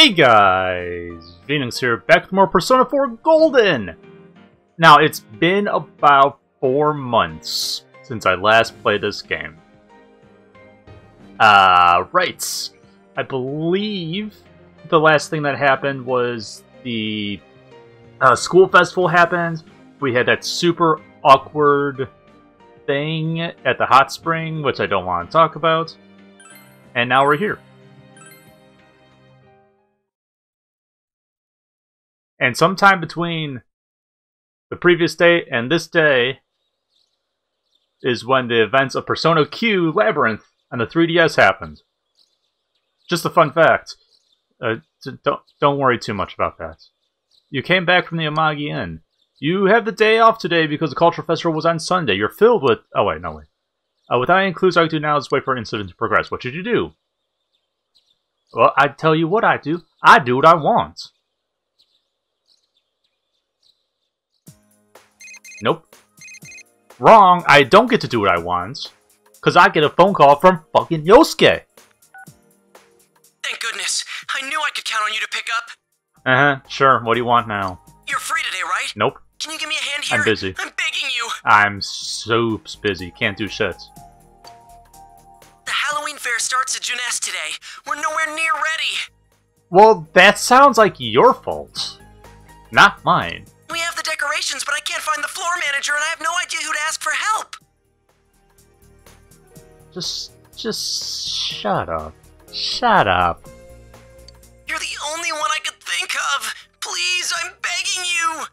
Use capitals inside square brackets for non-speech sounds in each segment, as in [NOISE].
Hey guys, Phoenix here, back with more Persona 4 Golden! Now, it's been about four months since I last played this game. Uh, right. I believe the last thing that happened was the uh, school festival happened. We had that super awkward thing at the hot spring, which I don't want to talk about. And now we're here. And sometime between the previous day and this day is when the events of Persona Q Labyrinth on the 3DS happened. Just a fun fact. Uh, don't don't worry too much about that. You came back from the Amagi Inn. You have the day off today because the cultural festival was on Sunday. You're filled with. Oh wait, no wait. Uh, with that includes, I do now is wait for an incident to progress. What should you do? Well, I tell you what I do. I do what I want. Nope. Wrong, I don't get to do what I want. Because I get a phone call from fucking Yosuke. Thank goodness. I knew I could count on you to pick up. Uh-huh, sure. What do you want now? You're free today, right? Nope. Can you give me a hand here? I'm busy. I'm begging you. I'm so busy. Can't do shit. The Halloween fair starts at Junes today. We're nowhere near ready. Well, that sounds like your fault. Not mine. We have the decorations, but I find the floor manager and I have no idea who to ask for help. Just, just shut up. Shut up. You're the only one I could think of. Please, I'm begging you.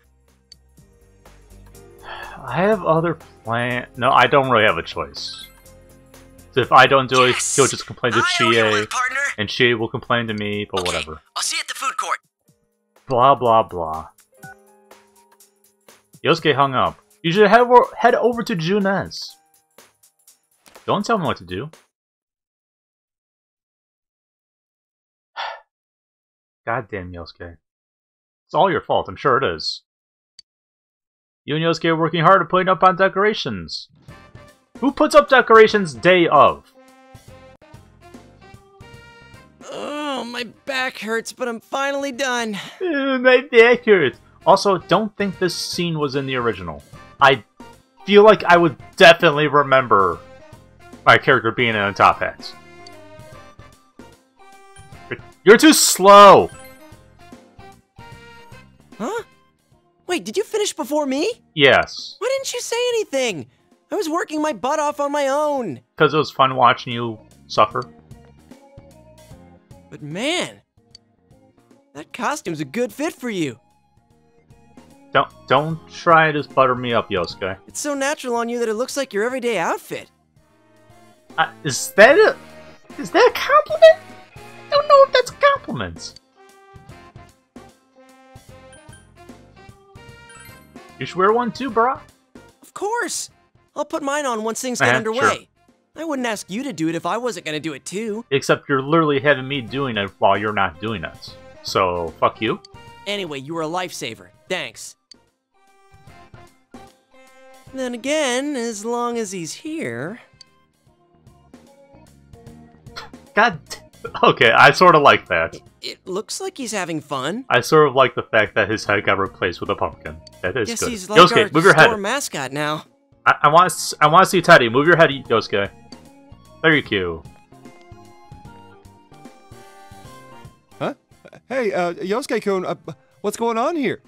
I have other plan. No, I don't really have a choice. So if I don't do Yes! it, he'll just complain to Chie, and Chie will complain to me, but Okay, whatever. I'll see you at the food court. Blah blah blah. Yosuke hung up. You should head over, head over to Junes. Don't tell me what to do. [SIGHS] Goddamn Yosuke. It's all your fault, I'm sure it is. You and Yosuke are working hard at putting up on decorations. Who puts up decorations day of? Oh, my back hurts, but I'm finally done. [LAUGHS] My back hurts. Also, don't think this scene was in the original. I feel like I would definitely remember my character being in a top hat. You're too slow! Huh? Wait, did you finish before me? Yes, Why didn't you say anything? I was working my butt off on my own. because it was fun watching you suffer. But man, that costume's a good fit for you. Don't don't try to butter me up, Yosuke. It's so natural on you that it looks like your everyday outfit. Uh, is that a is that a compliment? I don't know if that's a compliment. You should wear one too, brah. Of course. I'll put mine on once things get Uh-huh, underway. sure. I wouldn't ask you to do it if I wasn't gonna do it too. Except you're literally having me doing it while you're not doing it. So, fuck you. Anyway, you were a lifesaver. Thanks. Then again, as long as he's here. God. Okay, I sort of like that. It looks like he's having fun. I sort of like the fact that his head got replaced with a pumpkin. That is Guess good. he's like Yosuke, our move your head. mascot now. I, I want to. I want to see Teddy. Move your head, Yosuke. Very cute. Huh? Hey, uh, Yosuke-kun, uh, what's going on here?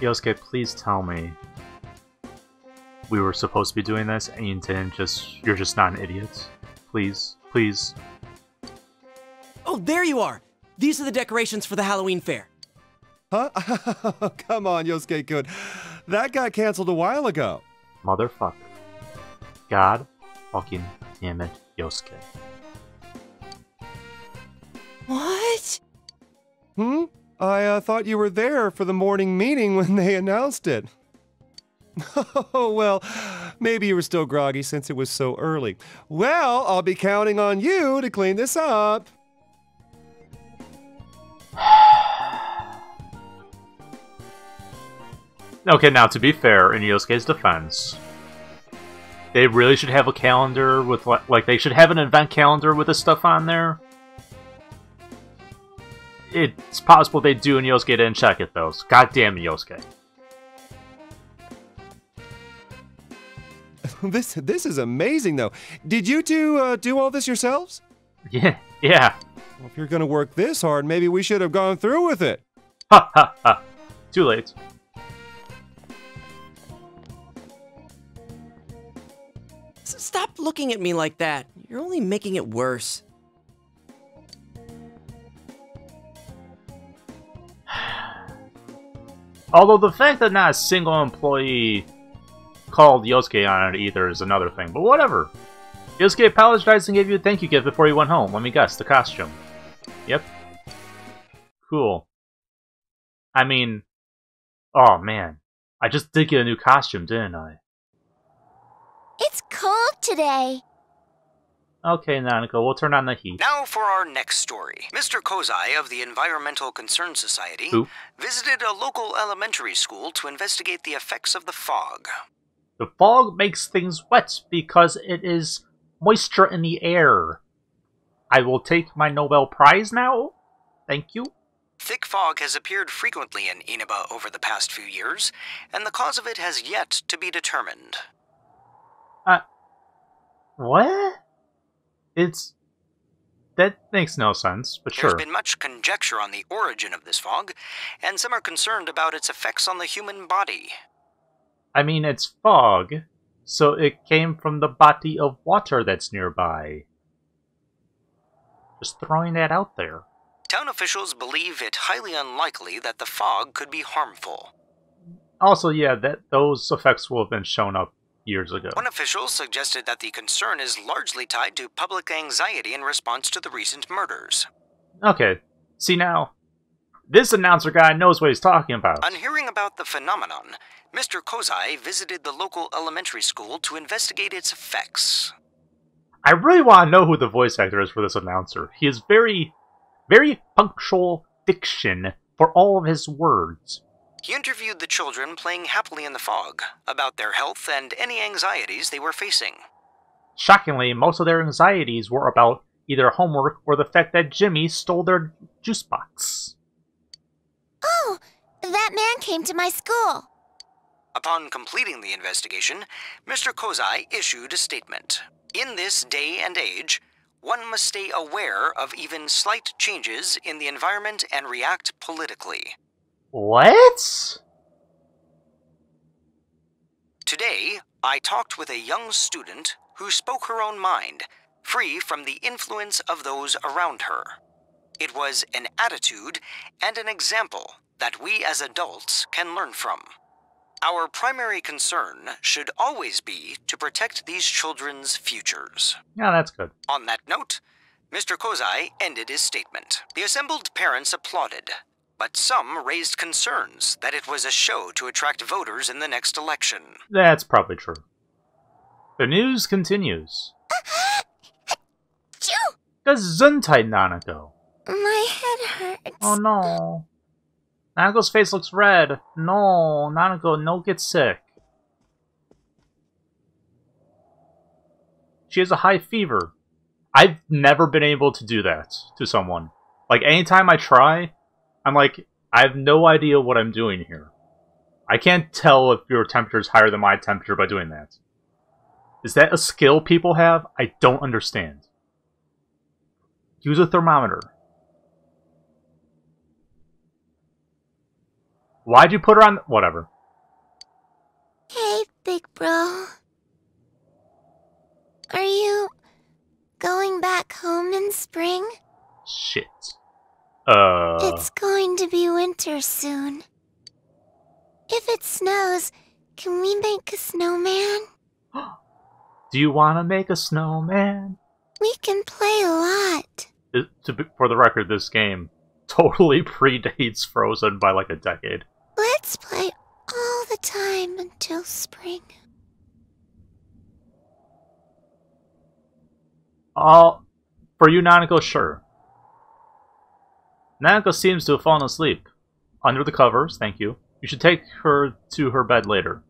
Yosuke, please tell me we were supposed to be doing this and you didn't just. You're just not an idiot. Please, please. Oh, there you are! These are the decorations for the Halloween fair. Huh? [LAUGHS] Come on, Yosuke Good. That got canceled a while ago. Motherfucker. God fucking damn it, Yosuke. What? Hmm? I uh, thought you were there for the morning meeting when they announced it. [LAUGHS] Oh, well, maybe you were still groggy since it was so early. Well, I'll be counting on you to clean this up. Okay, now to be fair, in Yosuke's defense, they really should have a calendar with li- like they should have an event calendar with this stuff on there. It's possible they do and Yosuke didn't check it though. So God damn it, Yosuke. [LAUGHS] this this is amazing though. Did you two uh, do all this yourselves? [LAUGHS] Yeah, yeah. Well, if you're gonna work this hard, maybe we should have gone through with it. Ha ha ha. Too late. S- Stop looking at me like that. You're only making it worse. Although the fact that not a single employee called Yosuke on it either is another thing, but whatever. Yosuke apologized and gave you a thank you gift before he went home. Let me guess, the costume. Yep. Cool. I mean, oh man. I just did get a new costume, didn't I? It's cold today. Okay, Nanako, we'll turn on the heat. Now for our next story. Mr. Kozai of the Environmental Concern Society Who? visited a local elementary school to investigate the effects of the fog. The fog makes things wet because it is moisture in the air. I will take my Nobel Prize now. Thank you. Thick fog has appeared frequently in Inaba over the past few years, and the cause of it has yet to be determined. Uh, what? It's. That makes no sense, but sure. There's been much conjecture on the origin of this fog, and some are concerned about its effects on the human body. I mean, it's fog, so it came from the body of water that's nearby. Just throwing that out there. Town officials believe it highly unlikely that the fog could be harmful. Also, yeah, that those effects will have been shown up years ago. One official suggested that the concern is largely tied to public anxiety in response to the recent murders. Okay, see now, this announcer guy knows what he's talking about. On hearing about the phenomenon, Mr. Kozai visited the local elementary school to investigate its effects. I really want to know who the voice actor is for this announcer. He is very, very punctual diction for all of his words. He interviewed the children playing happily in the fog about their health and any anxieties they were facing. Shockingly, most of their anxieties were about either homework or the fact that Jimmy stole their juice box. Oh, that man came to my school. Upon completing the investigation, Mr. Kozai issued a statement. In this day and age, one must stay aware of even slight changes in the environment and react politically. What? Today, I talked with a young student who spoke her own mind, free from the influence of those around her. It was an attitude and an example that we as adults can learn from. Our primary concern should always be to protect these children's futures. Yeah, that's good. On that note, Mr. Kozai ended his statement. The assembled parents applauded, but some raised concerns that it was a show to attract voters in the next election. That's probably true. The news continues. [LAUGHS] Phew! Gesundheit, Nanako. My head hurts. Oh no. Nanako's face looks red. No, Nanako, no get sick. She has a high fever. I've never been able to do that to someone. Like, anytime I try, I'm like, I have no idea what I'm doing here. I can't tell if your temperature is higher than my temperature by doing that. Is that a skill people have? I don't understand. Use a thermometer. Why'd you put her on? Whatever. Hey, big bro. Are you going back home in spring? Shit. Uh. It's going to be winter soon. If it snows, can we make a snowman? [GASPS] Do you want to make a snowman? We can play a lot. It- to be, for the record, this game [LAUGHS] totally predates Frozen by like a decade. Let's play all the time until spring. All for you, Nanako. Sure. Nanako seems to have fallen asleep under the covers. Thank you. You should take her to her bed later.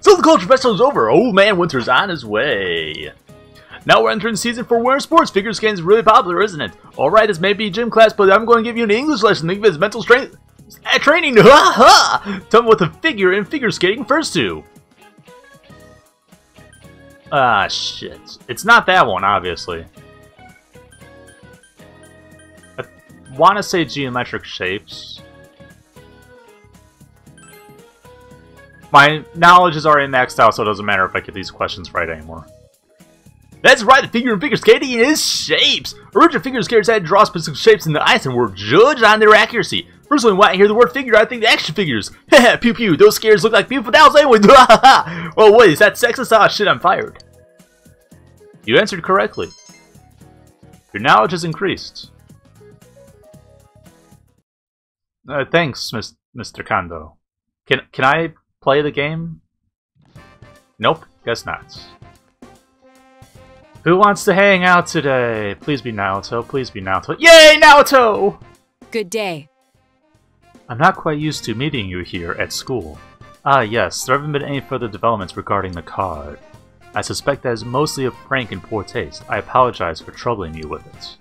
So the Culture Festival is over. Old Man Winter's on his way. Now we're entering season for winter sports. Figure skating is really popular, isn't it? Alright, this may be gym class, but I'm going to give you an English lesson. Think of it as mental strength uh, training. [LAUGHS] Ha ha! Tell me what the figure in figure skating refers to. Ah, shit. It's not that one, obviously. I want to say geometric shapes. My knowledge is already maxed out, so it doesn't matter if I get these questions right anymore. That's right, the figure in figure skating is shapes! Original figure skaters had to draw specific shapes in the ice and were judged on their accuracy. Personally, when I hear the word figure, I think the action figures. [LAUGHS] Pew pew, those scares look like beautiful dolls anyway! oh wait, is that sexist? Ah, shit, I'm fired. You answered correctly. Your knowledge has increased. Uh, thanks, Mr. Kondo. Can can I play the game? Nope, guess not. Who wants to hang out today? Please be Naoto, please be Naoto. Yay, Naoto! Good day. I'm not quite used to meeting you here at school. Ah yes, there haven't been any further developments regarding the card. I suspect that is mostly a prank in poor taste. I apologize for troubling you with it.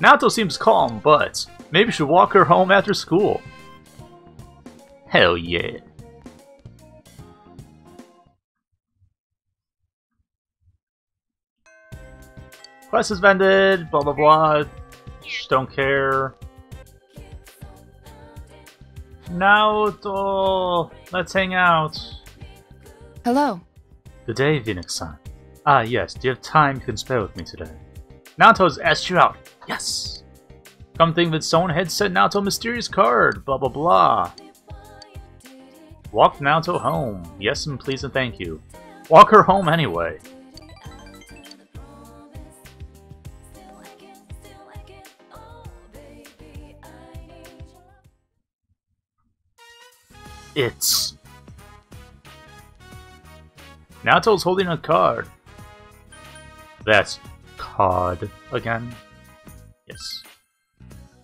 Naoto seems calm, but maybe you should walk her home after school. Hell yeah. Quest is vended, blah blah blah. Just don't care. Naoto! Let's hang out. Hello. Good day, Phoenix-san. Ah, yes, do you have time you can spare with me today? Naoto's asked you out. Yes! Come think that someone had sent Naoto a mysterious card, blah blah blah. Walk Naoto home. Yes and please and thank you. Walk her home anyway. It's... Naoto's holding a card. That's card again? Yes.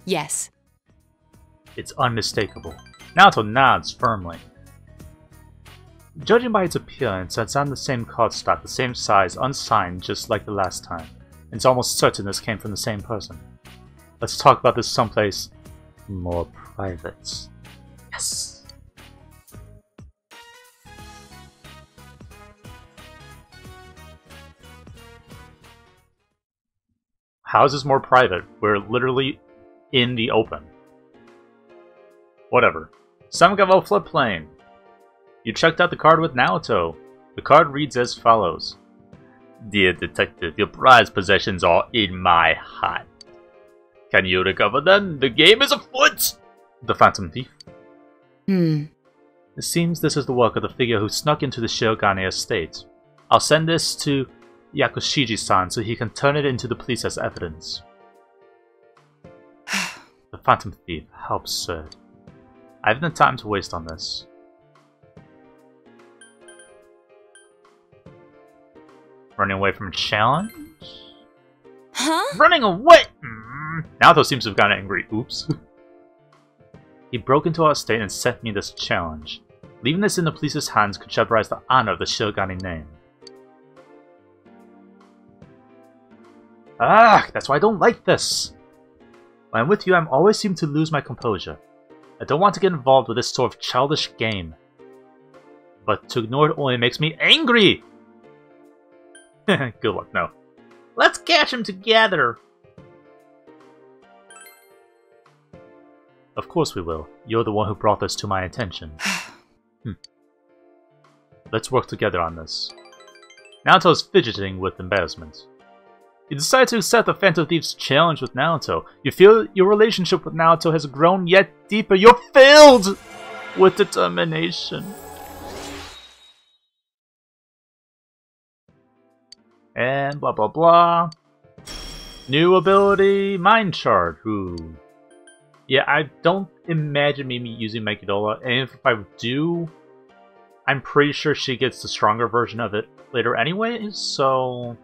Yes. It's unmistakable. Naoto nods firmly. Judging by its appearance, it's on the same cardstock, the same size, unsigned, just like the last time. It's almost certain this came from the same person. Let's talk about this someplace more private. Yes! This more private? We're literally in the open. Whatever. Samegawa floodplain. You checked out the card with Naoto. The card reads as follows. Dear detective, your prized possessions are in my hut. Can you recover them? The game is afoot! The Phantom Thief. Hmm. It seems this is the work of the figure who snuck into the Shirogane estate. I'll send this to Yakushiji-san so he can turn it into the police as evidence. [SIGHS] the Phantom Thief, how absurd. I have no time to waste on this. Running away from a challenge? Huh? Running away! Mm. Naoto seems to have gotten angry. Oops. [LAUGHS] he broke into our estate and sent me this challenge. Leaving this in the police's hands could jeopardize the honor of the Shirogane name. Ah, that's why I don't like this. When I'm with you, I always seem to lose my composure. I don't want to get involved with this sort of childish game. But to ignore it only makes me angry! [LAUGHS] Good luck, no. Let's catch him together! Of course we will. You're the one who brought this to my attention. [SIGHS] hmm. Let's work together on this. Naoto's fidgeting with embarrassment. You decide to accept the Phantom Thief's challenge with Naoto. You feel your relationship with Naoto has grown yet deeper. You're filled with determination. And blah blah blah. New ability, Mind Shard. Ooh. Yeah, I don't imagine me using Megiddo, and if I do, I'm pretty sure she gets the stronger version of it later anyway, so...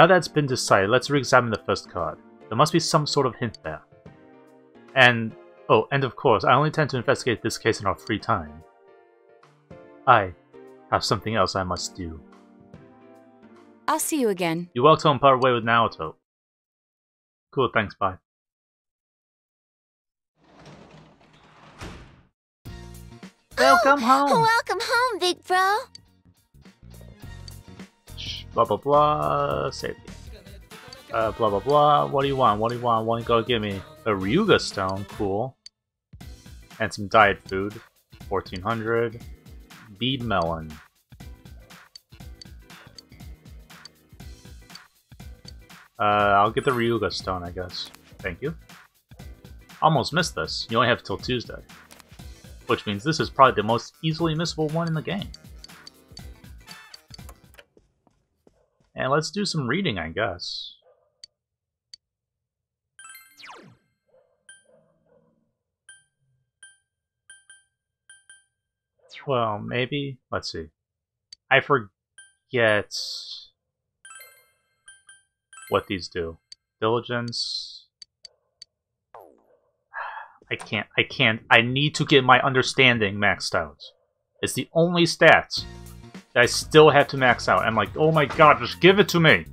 Now that's been decided, let's re-examine the first card. There must be some sort of hint there. And, oh, and of course, I only tend to investigate this case in our free time. I have something else I must do. I'll see you again. You walked home part way with Naoto. Cool, thanks, bye. Welcome home! [LAUGHS] Welcome home, big bro. Blah blah blah, safety. Uh, blah blah blah, what do you want? What do you want? Want to go give me a Ryuga stone, cool. And some diet food, 1400. Bead melon. Uh, I'll get the Ryuga stone, I guess. Thank you. Almost missed this. You only have till Tuesday. Which means this is probably the most easily missable one in the game. And let's do some reading, I guess. Well, maybe. Let's see. I forget what these do. Diligence. I can't. I can't. I need to get my understanding maxed out. It's the only stats I still have to max out. I'm like, oh my god, just give it to me.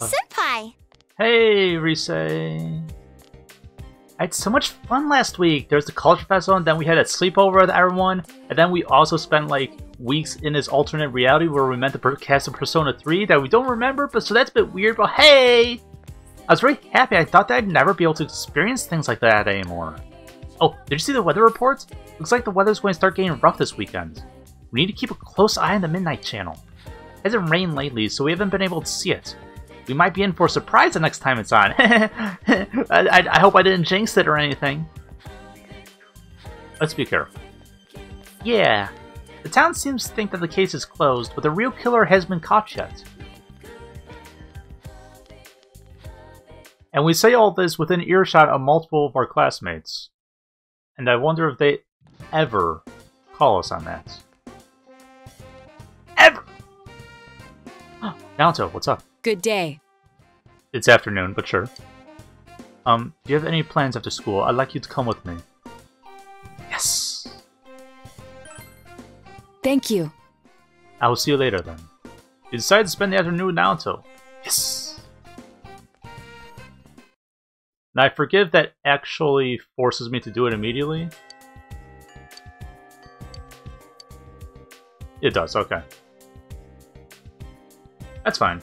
Senpai. Hey, Rise. I had so much fun last week. There was the Culture Festival, and then we had a sleepover with everyone, and then we also spent like weeks in this alternate reality where we meant to cast a Persona 3 that we don't remember, but so that's a bit weird, but hey! I was very happy. I thought that I'd never be able to experience things like that anymore. Oh, did you see the weather reports? Looks like the weather's going to start getting rough this weekend. We need to keep a close eye on the Midnight Channel. It hasn't rained lately, so we haven't been able to see it. We might be in for a surprise the next time it's on. [LAUGHS] I, I, I hope I didn't jinx it or anything. Let's be careful. Yeah, the town seems to think that the case is closed, but the real killer hasn't been caught yet. And we say all this within earshot of multiple of our classmates. And I wonder if they ever call us on that. Ever! [GASPS] Naoto, what's up? Good day. It's afternoon, but sure. Um, do you have any plans after school? I'd like you to come with me. Yes! Thank you. I will see you later then. You decided to spend the afternoon with Naoto. Yes! And I forgive that actually forces me to do it immediately. It does, okay. That's fine.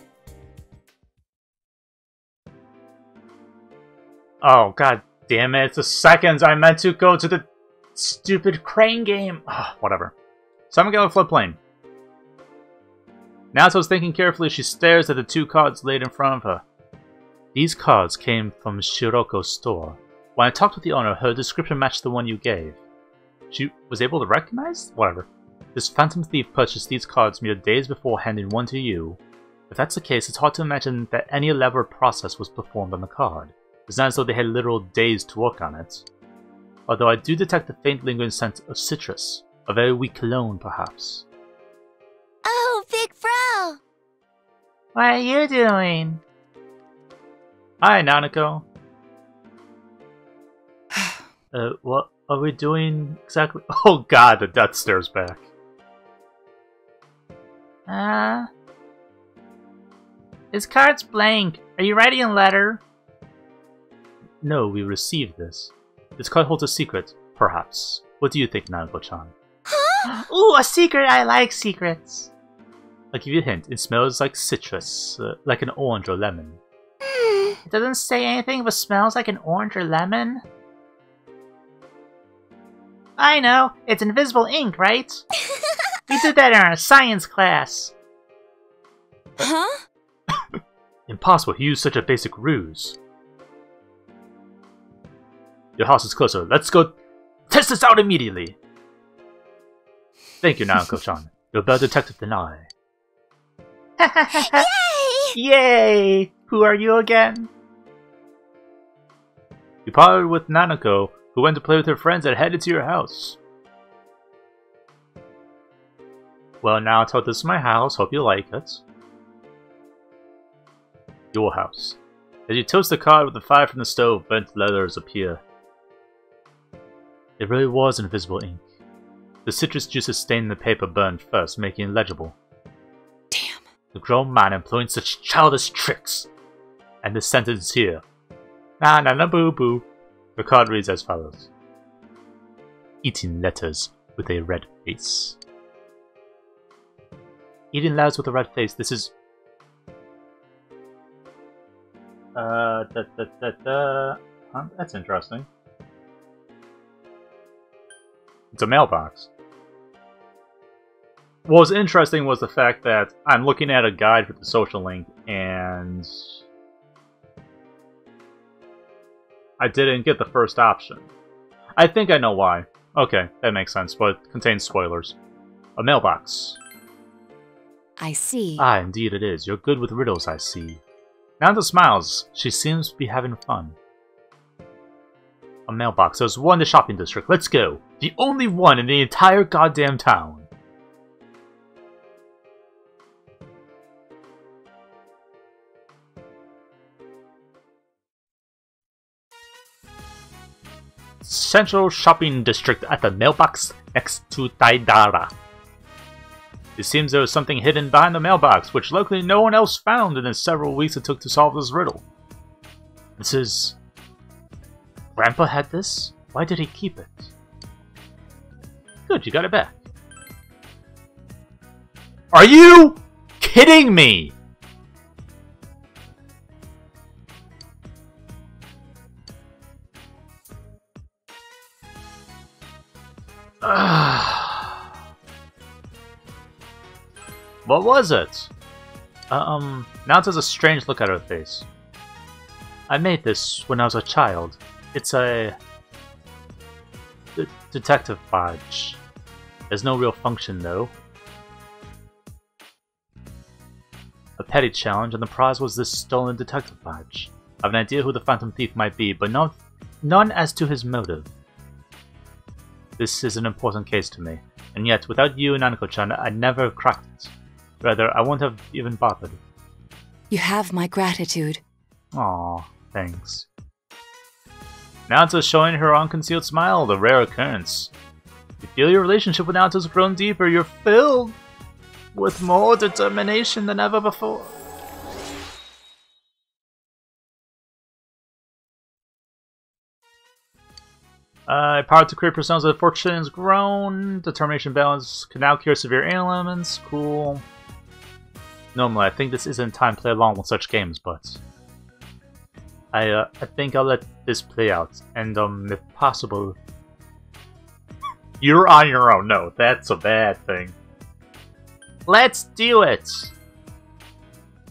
Oh, god damn it. It's the seconds I meant to go to the stupid crane game. Ugh, whatever. So I'm gonna go floodplain. Naoto's thinking carefully she stares at the two cards laid in front of her. These cards came from Shiroku's store. When I talked with the owner, her description matched the one you gave. She was able to recognize? Whatever. This phantom thief purchased these cards mere days before handing one to you. If that's the case, it's hard to imagine that any elaborate process was performed on the card. It's not as though they had literal days to work on it. Although I do detect a faint lingering scent of citrus. A very weak cologne, perhaps. Oh, big bro. What are you doing? Hi, Nanako. [SIGHS] uh, what are we doing exactly? [LAUGHS] Oh god, the death stares back. Uh... His card's blank. Are you writing a letter? No, we received this. This card holds a secret, perhaps. What do you think, Nanako-chan? Huh? [GASPS] Ooh, a secret! I like secrets! I'll give you a hint. It smells like citrus, uh, like an orange or lemon. It doesn't say anything but smells like an orange or lemon. I know, it's invisible ink, right? [LAUGHS] We did that in our science class. Huh? [LAUGHS] Impossible to use such a basic ruse. Your house is closer. Let's go test this out immediately. Thank you, Naoko-chan. [LAUGHS] You're a better detective than I. Yay! Yay! Who are you again? You parted with Nanako, who went to play with her friends and headed to your house. Well, now Naoto, this is my house. Hope you like it. Your house. As you toast the card with the fire from the stove, bent letters appear. It really was invisible ink. The citrus juices stained the paper burned first, making it legible. Damn. The grown man employing such childish tricks. And the sentence here. Na na na boo boo. The card reads as follows. Eating letters with a red face. Eating letters with a red face. This is. Uh, da, da, da, da. Huh? That's interesting. It's a mailbox. What was interesting was the fact that I'm looking at a guide for the social link and I didn't get the first option. I think I know why. Okay, that makes sense, but it contains spoilers. A mailbox. I see. Ah, indeed it is. You're good with riddles, I see. Nanda smiles. She seems to be having fun. A mailbox. There's one in the shopping district. Let's go. The only one in the entire goddamn town. Central Shopping District at the mailbox next to Daidara. It seems there was something hidden behind the mailbox, which luckily no one else found in the several weeks it took to solve this riddle. This is... Grandpa had this? Why did he keep it? Good, you got it back. Are you kidding me? [SIGHS] what was it? Um, now it has a strange look at her face. I made this when I was a child. It's a... Detective badge. There's no real function, though. A petty challenge, and the prize was this stolen detective badge. I have an idea who the Phantom Thief might be, but not, none as to his motive. This is an important case to me, and yet, without you and Nanako-chan, I'd never have cracked it. Rather, I wouldn't have even bothered. You have my gratitude. Aw, thanks. Naoto's showing her unconcealed smile, the rare occurrence. You feel your relationship with Naoto's grown deeper, you're filled with more determination than ever before. Uh, power to create personas of fortune has grown. Determination balance can now cure severe ailments. Cool. Normally, I think this isn't time to play along with such games, but I uh, I think I'll let this play out, and um, if possible, you're on your own. No, that's a bad thing. Let's do it.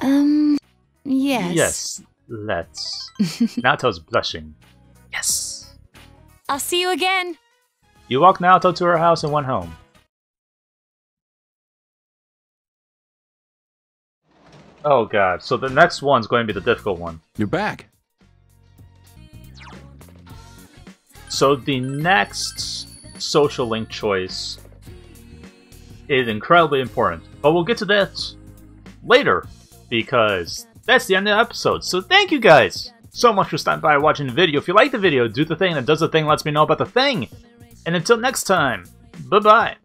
Um, yes. Yes, let's. [LAUGHS] Naoto's blushing. Yes. I'll see you again. You walk Naoto to her house and went home. Oh god, so the next one's going to be the difficult one. You're back. So the next social link choice is incredibly important, but we'll get to that later because that's the end of the episode. So thank you guys so much for stopping by watching the video. If you like the video, do the thing that does the thing lets me know about the thing. And until next time, bye-bye.